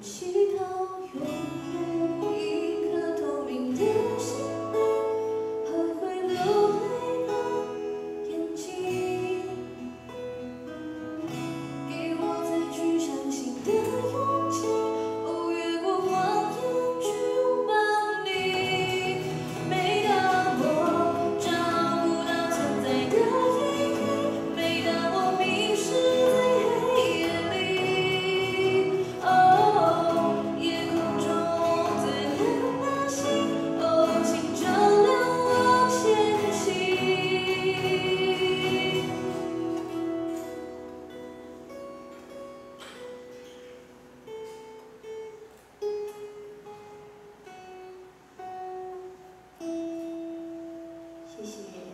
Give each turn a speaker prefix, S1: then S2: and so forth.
S1: 祈祷永远。谢谢。